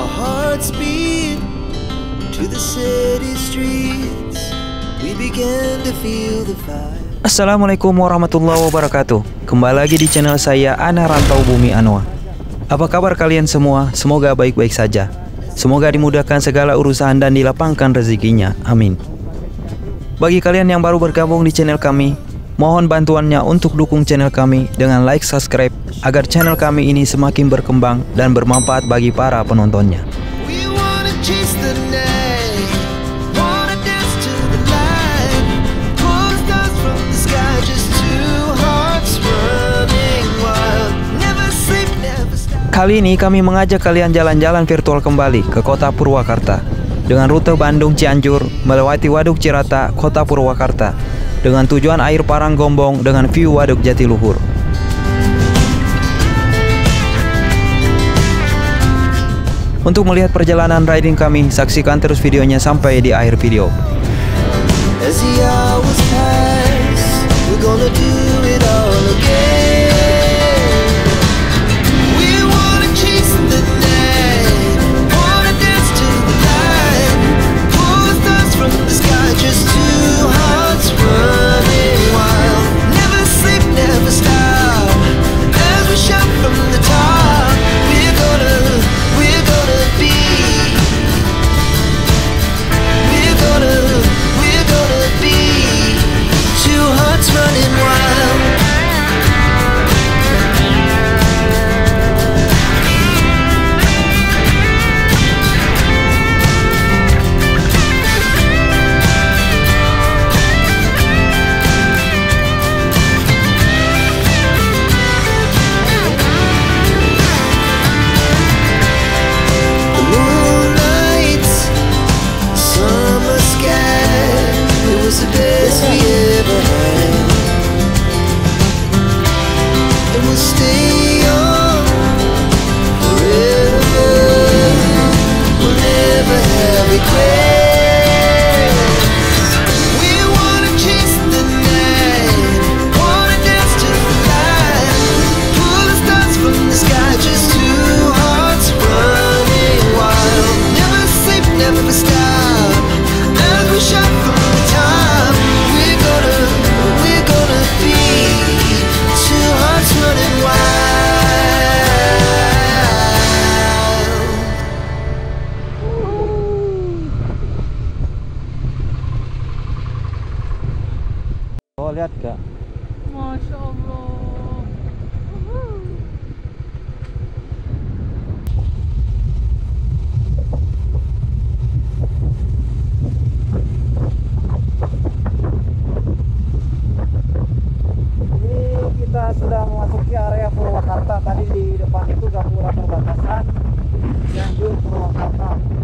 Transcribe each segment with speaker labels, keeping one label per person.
Speaker 1: Our hearts beat to the city streets. We began to feel the fire.
Speaker 2: Assalamualaikum warahmatullahi wabarakatuh Kembali lagi di channel saya Ana Rantau Bumi Anwa Apa kabar kalian semua? Semoga baik-baik saja Semoga dimudahkan segala urusan dan dilapangkan rezekinya Amin Bagi kalian yang baru bergabung di channel kami Mohon bantuannya untuk dukung channel kami dengan like, subscribe Agar channel kami ini semakin berkembang dan bermanfaat bagi para penontonnya. Kali ini kami mengajak kalian jalan-jalan virtual kembali ke kota Purwakarta. Dengan rute Bandung Cianjur melewati Waduk Cirata, kota Purwakarta dengan tujuan air Paranggombong dengan view Waduk Jatiluhur. Untuk melihat perjalanan riding kami, saksikan terus videonya sampai di akhir video.
Speaker 1: As the hours pass, we're gonna do was the best we ever had. And we'll stay on forever. We'll never have regrets.
Speaker 3: Masya Allah.
Speaker 2: kita sudah memasuki area Purwakarta. Tadi di depan itu gapura perbatasan Cianjur Purwakarta.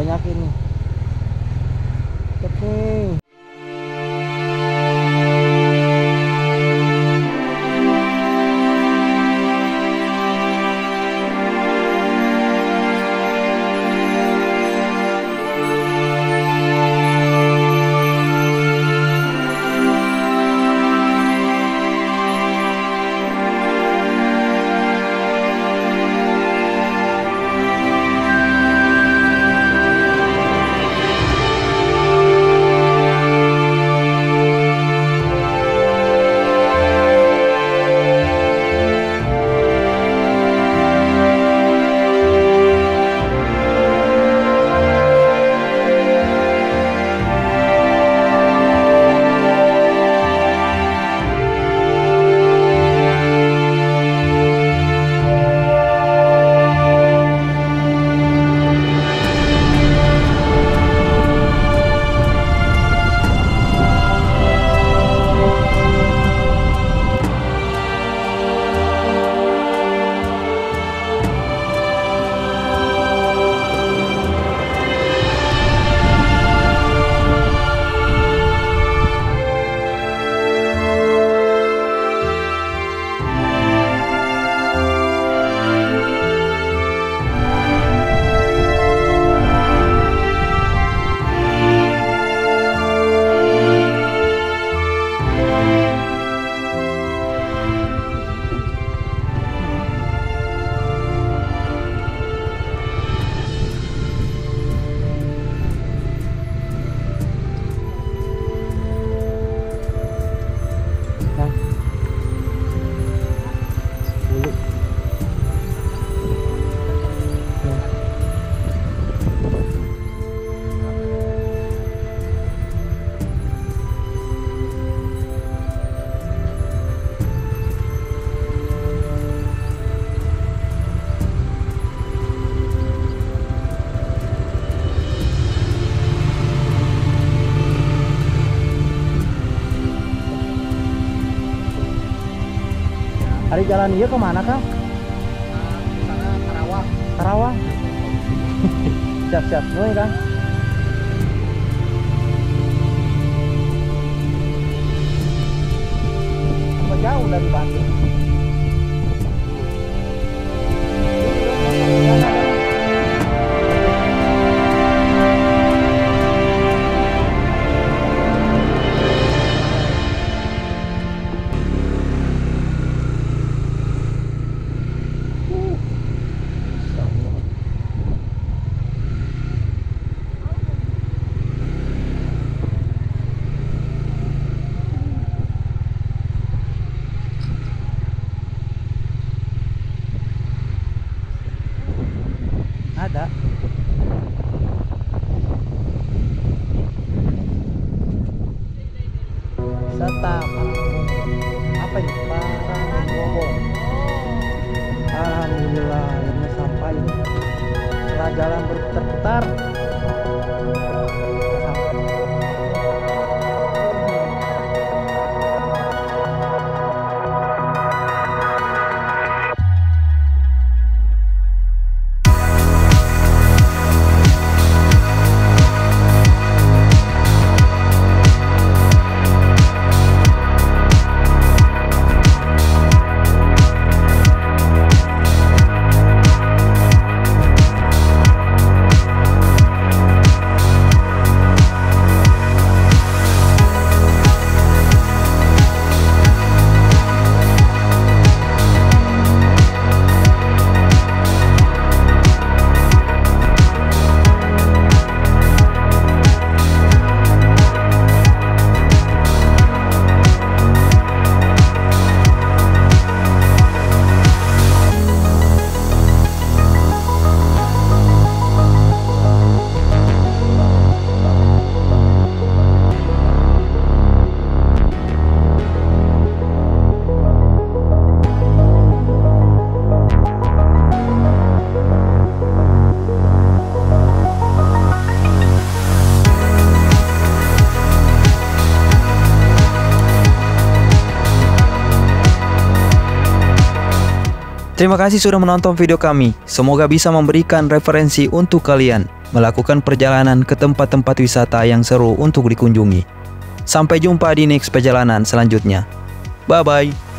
Speaker 4: Banyak ini oke Nah. Jalan iya ke mana kang?
Speaker 5: sana Karawang
Speaker 4: Karawang. siap siap, nuhun kang. Jauh dari Bandung? Wisata apa ini? Paranggonggong. Alhamdulillah akhirnya sampai. Setelah jalan berputar-putar.
Speaker 2: Terima kasih sudah menonton video kami. Semoga bisa memberikan referensi untuk kalian melakukan perjalanan ke tempat-tempat wisata yang seru untuk dikunjungi. Sampai jumpa di next perjalanan selanjutnya. Bye bye.